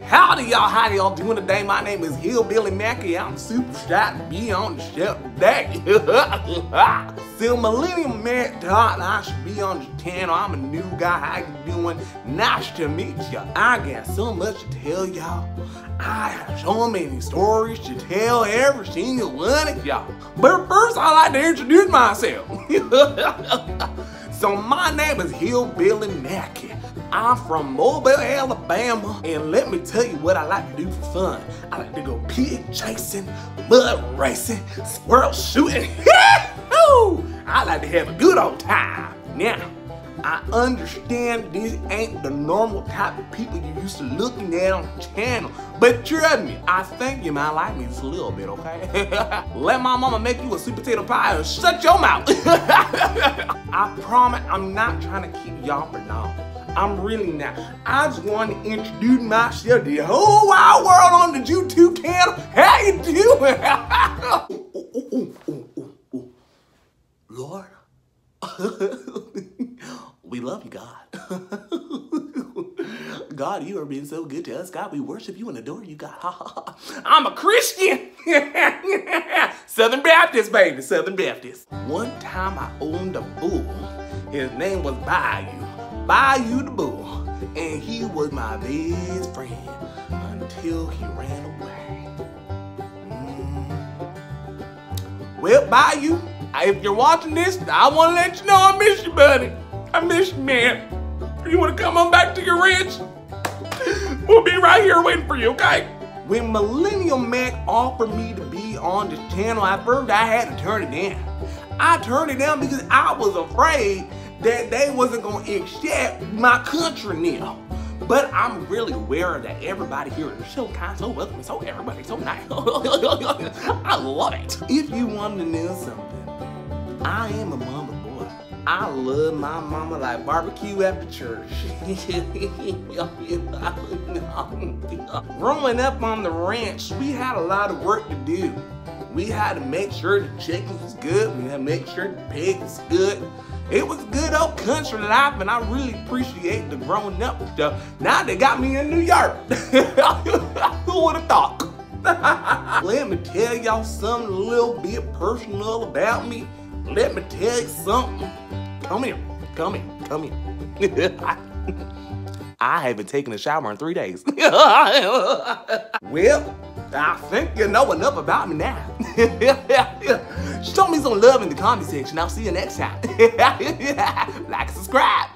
Howdy y'all, how y'all doing today? My name is Hillbilly Macky. I'm super excited to be on the show today. so Millennial Mack thought I should be on the channel. I'm a new guy, how you doing? Nice to meet you. I got so much to tell y'all. I have so many stories to tell every single one of y'all. But first I like to introduce myself. so my name is Hillbilly Macky. I'm from Mobile, Alabama, and let me tell you what I like to do for fun. I like to go pig chasing, mud racing, squirrel shooting. I like to have a good old time. Now, I understand this ain't the normal type of people you used to looking at on the channel, but trust me, I think you might like me just a little bit, okay? Let my mama make you a sweet potato pie and shut your mouth. I promise I'm not trying to keep y'all for now. I'm really not. I just want to introduce myself to the whole wide world on the YouTube channel. How you doing? Lord, we love you, God. God, you are being so good to us. God, we worship you and adore you, God. I'm a Christian. Southern Baptist, baby, Southern Baptist. One time I owned a bull. His name was Bayou. Bayou the Bull, and he was my best friend until he ran away. Mm. Well, Bayou, if you're watching this, I want to let you know I miss you, buddy. I miss you, man. You want to come on back to your ranch? We'll be right here waiting for you, okay? When Millennial Mack offered me to be on this channel, I first I had to turn it down. I turned it down because I was afraid that they wasn't gonna accept my country now. But I'm really aware that everybody here is so kind, so welcoming, so everybody, so nice. I love it. If you want to know something, I am a mama. I love my mama like barbecue after church. Growing up on the ranch, we had a lot of work to do. We had to make sure the chicken was good. We had to make sure the pig was good. It was good old country life, and I really appreciate the growing up stuff. Now they got me in New York. Who would have thought? Let me tell y'all something a little bit personal about me. Let me tell you something. Come here, come here, come here. I haven't taken a shower in three days. well, I think you know enough about me now. Show me some love in the comment section. I'll see you next time. like subscribe.